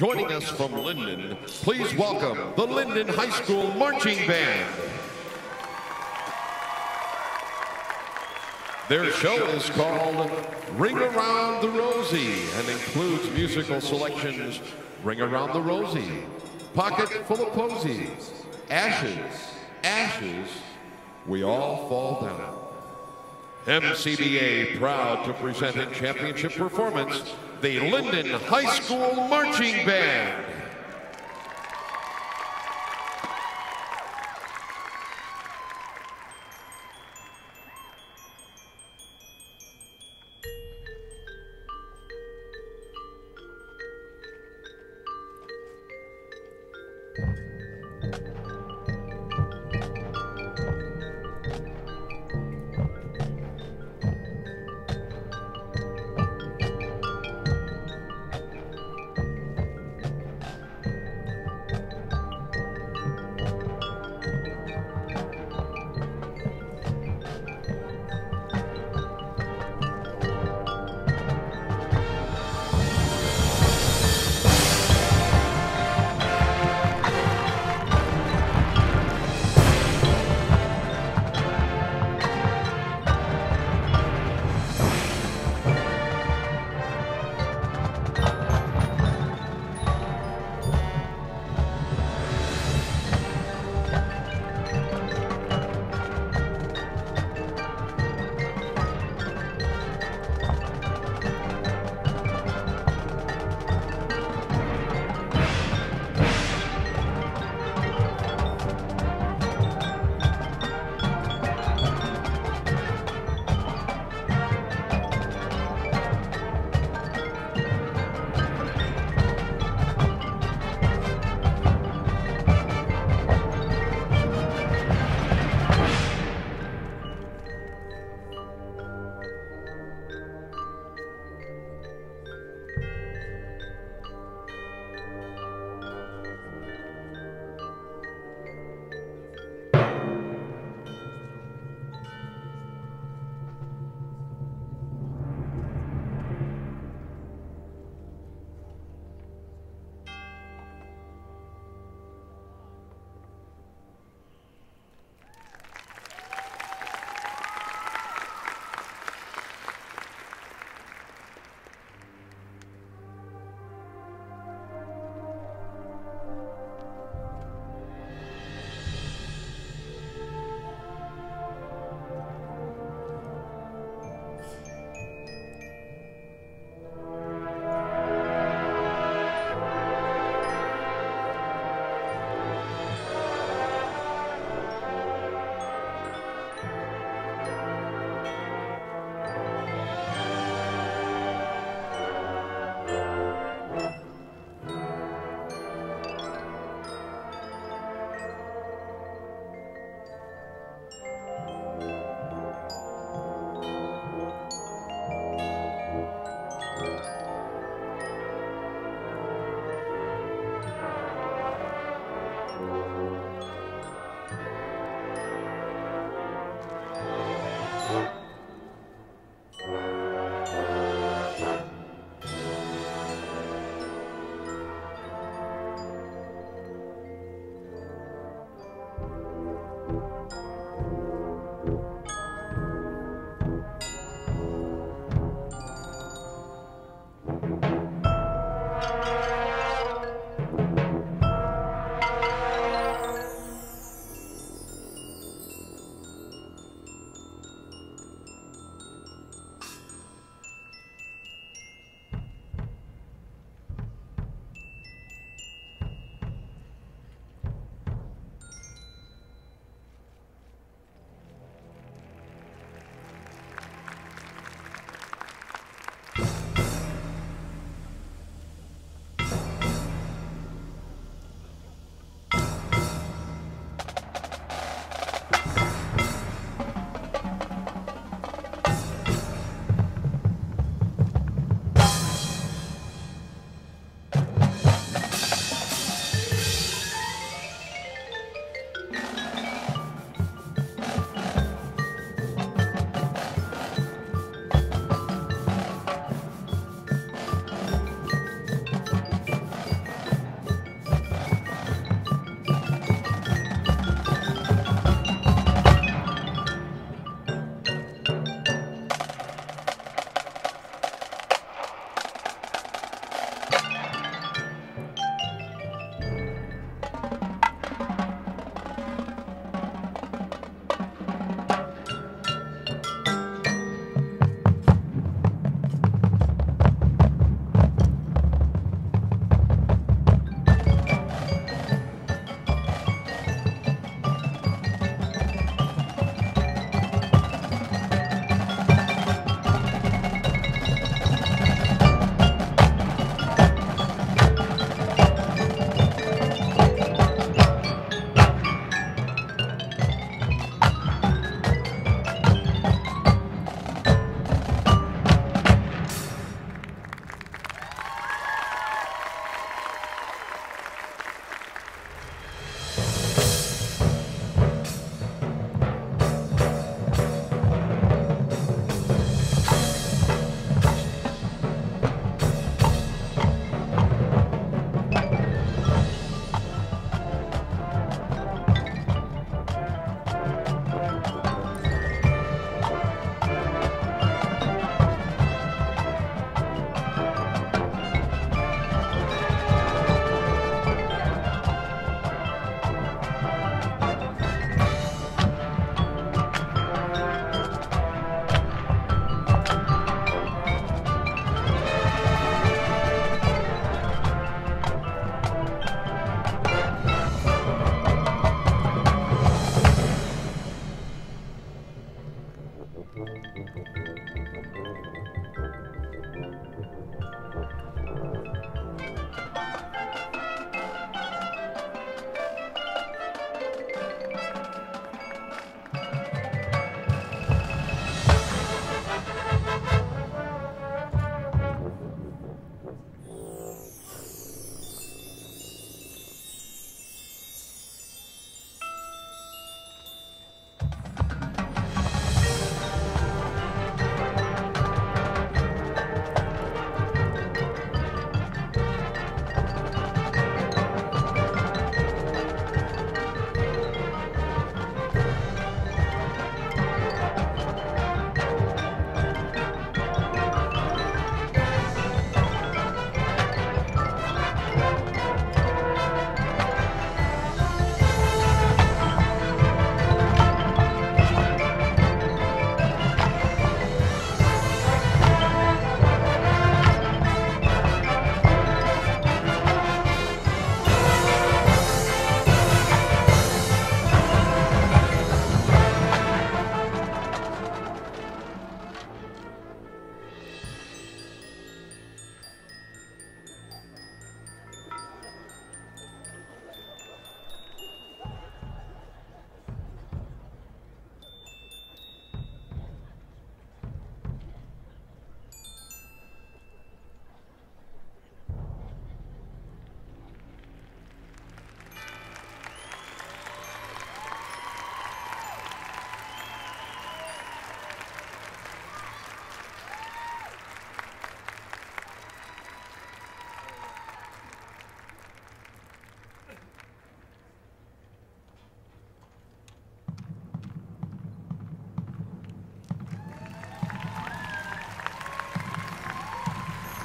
Joining us from Linden, please welcome the Linden High School Marching Band. Their show is called Ring Around the Rosie and includes musical selections Ring Around the Rosie, Pocket Full of Posies, Ashes, Ashes, We All Fall Down. MCBA proud to present in championship performance the Linden High School Marching Band.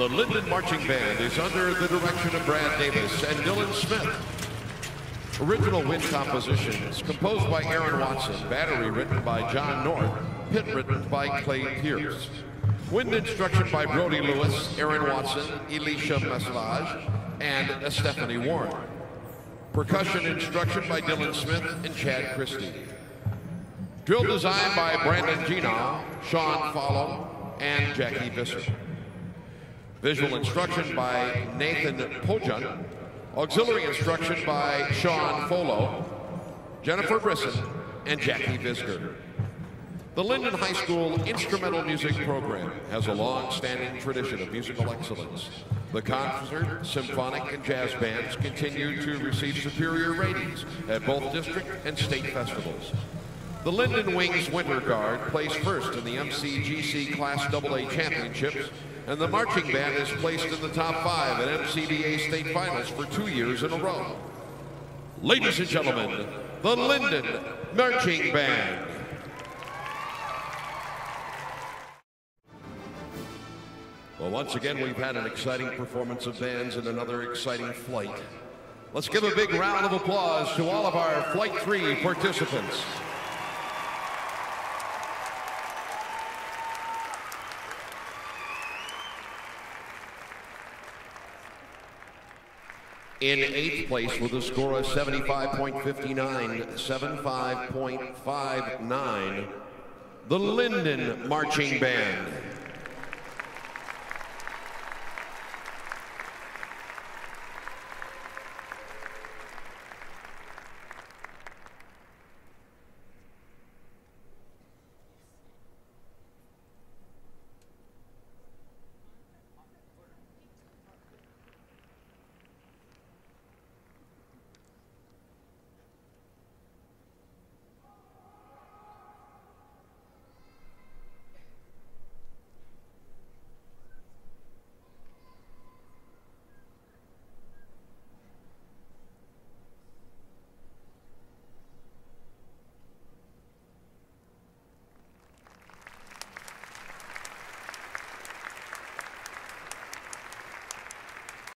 The Linden Marching Band is under the direction of Brad Davis and Dylan Smith. Original wind compositions composed by Aaron Watson, battery written by John North, pit written by Clay Pierce. Wind instruction by Brody Lewis, Aaron Watson, Elisha Meslage, and Stephanie Warren. Percussion instruction by Dylan Smith and Chad Christie. Drill design by Brandon Gina, Sean Follow, and Jackie Visser. Visual instruction by Nathan Pojun. Auxiliary instruction by Sean Folo, Jennifer Brisson, and Jackie Visger. The Linden High School Instrumental Music Program has a long-standing tradition of musical excellence. The concert, symphonic, and jazz bands continue to receive superior ratings at both district and state festivals. The Linden Wings Winter Guard placed first in the MCGC Class AA Championships and the marching band is placed in the top five at MCBA state finals for two years in a row. Ladies and gentlemen, the Linden Marching Band. Well, once again, we've had an exciting performance of bands and another exciting flight. Let's give a big round of applause to all of our Flight 3 participants. In eighth place with a score of 75.59, 75.59, the Linden Marching Band.